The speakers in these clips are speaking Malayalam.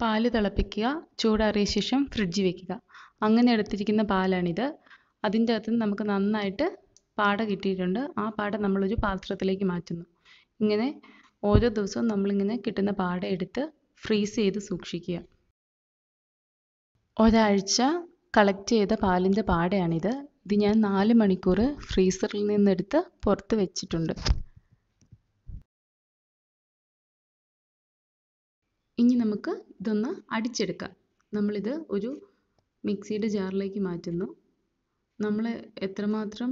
പാൽ തിളപ്പിക്കുക ചൂടാറിയ ശേഷം ഫ്രിഡ്ജിൽ വെക്കുക. അങ്ങനെ എടുത്തിരിക്കുന്ന പാലാണിത്. അതിന്റെ അകത്ത് നമുക്ക് നന്നായിട്ട് പാട കിട്ടിയിട്ടുണ്ട്. ആ പാട നമ്മളൊരു പാത്രത്തിലേക്ക് മാറ്റുന്നു. ഇങ്ങനെ ഓരോ ദിവസവും നമ്മളിങ്ങനെ കിട്ടുന്ന പാട എടുത്ത് ഫ്രീസ് ചെയ്ത് സൂക്ഷിക്കുക. ഒരാഴ്ച കളക്ട് ചെയ്ത പാലിന്റെ പാടയാണിത്. ഇത് ഞാൻ നാല് മണിക്കൂർ ഫ്രീസറിൽ നിന്നെടുത്ത് പുറത്ത് വെച്ചിട്ടുണ്ട്. നമുക്ക് ഇതൊന്ന് അടിച്ചെടുക്കാം. നമ്മളിത് ഒരു മിക്സിയുടെ ജാറിലേക്ക് മാറ്റുന്നു. നമ്മൾ എത്രമാത്രം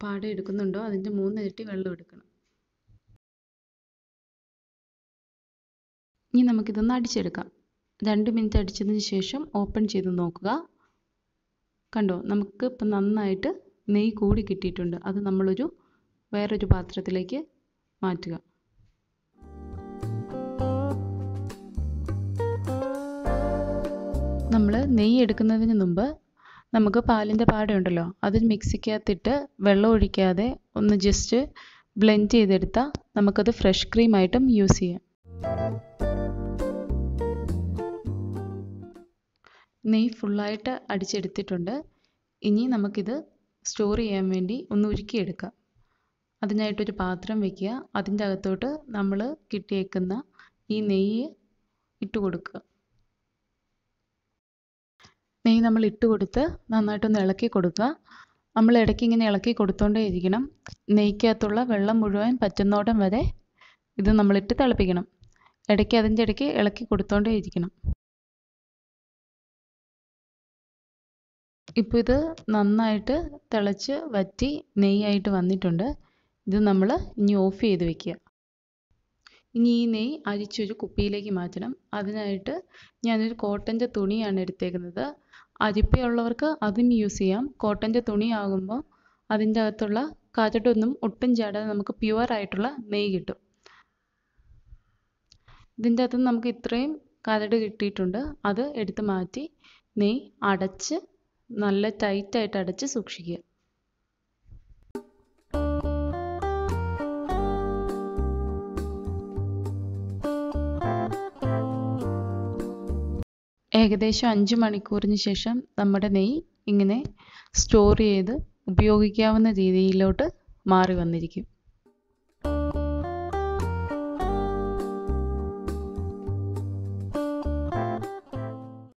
പാട എടുക്കുന്നുണ്ടോ അതിന്റെ മൂന്നിരട്ടി വെള്ളം എടുക്കണം. ഇനി നമുക്കിതൊന്ന് അടിച്ചെടുക്കാം. രണ്ട് മിനിറ്റ് അടിച്ചതിന് ശേഷം ഓപ്പൺ ചെയ്ത് നോക്കുക. കണ്ടോ നമുക്ക് ഇപ്പം നന്നായിട്ട് നെയ്യ് കൂടി കിട്ടിയിട്ടുണ്ട്. അത് നമ്മളൊരു വേറൊരു പാത്രത്തിലേക്ക് മാറ്റുക. നമ്മൾ നെയ്യ് എടുക്കുന്നതിന് മുമ്പ് നമുക്ക് പാലിന്റെ പാടയുണ്ടല്ലോ അത് മിക്സിക്കകത്തിട്ട് വെള്ളം ഒഴിക്കാതെ ഒന്ന് ജസ്റ്റ് ബ്ലെൻഡ് ചെയ്തെടുത്താൽ നമുക്കത് ഫ്രഷ് ക്രീമായിട്ടും യൂസ് ചെയ്യാം. നെയ്യ് ഫുള്ളായിട്ട് അടിച്ചെടുത്തിട്ടുണ്ട്. ഇനി നമുക്കിത് സ്റ്റോർ ചെയ്യാൻ വേണ്ടി ഒന്ന് ഉരുക്കിയെടുക്കാം. അതിനായിട്ടൊരു പാത്രം വെക്കുക. അതിന്റെ അകത്തോട്ട് നമ്മൾ കിട്ടിയേക്കുന്ന ഈ നെയ്യ് ഇട്ട് കൊടുക്കുക. നെയ്യ് നമ്മൾ ഇട്ട് കൊടുത്ത് നന്നായിട്ടൊന്ന് ഇളക്കി കൊടുക്കുക. നമ്മൾ ഇടയ്ക്ക് ഇങ്ങനെ ഇളക്കി കൊടുത്തോണ്ടേ ഇരിക്കണം. നെയ്ക്കകത്തുള്ള വെള്ളം മുഴുവൻ പറ്റുന്നോടം വരെ ഇത് നമ്മളിട്ട് തിളപ്പിക്കണം. ഇടയ്ക്ക് അതിന്റെ ഇടയ്ക്ക് ഇളക്കി കൊടുത്തോണ്ടേ ഇരിക്കണം. ഇപ്പോൾ ഇത് നന്നായിട്ട് തിളച്ച് വറ്റി നെയ്യായിട്ട് വന്നിട്ടുണ്ട്. ഇത് നമ്മൾ ഇനി ഓഫ് ചെയ്ത് വെക്കുക. ഇനി ഈ നെയ്യ് അരിച്ചൊരു കുപ്പിയിലേക്ക് മാറ്റണം. അതിനായിട്ട് ഞാനൊരു കോട്ടന്റെ തുണിയാണ് എടുത്തേക്കുന്നത്. അരിപ്പയുള്ളവർക്ക് അതും യൂസ് ചെയ്യാം. കോട്ടന്റെ തുണിയാകുമ്പോൾ അതിന്റെ അകത്തുള്ള കരടൊന്നും ഒട്ടും ചാടാതെ നമുക്ക് പ്യുവർ ആയിട്ടുള്ള നെയ്യ് കിട്ടും. ഇതിന്റെ അകത്ത് നമുക്ക് ഇത്രയും കരട് കിട്ടിയിട്ടുണ്ട്. അത് എടുത്ത് മാറ്റി നെയ്യ് അടച്ച് നല്ല ടൈറ്റായിട്ട് അടച്ച് സൂക്ഷിക്കുക. ഏകദേശം അഞ്ച് മണിക്കൂറിന് ശേഷം നമ്മുടെ നെയ്യ് ഇങ്ങനെ സ്റ്റോർ ചെയ്ത് ഉപയോഗിക്കാവുന്ന രീതിയിലോട്ട് മാറി വന്നിരിക്കും.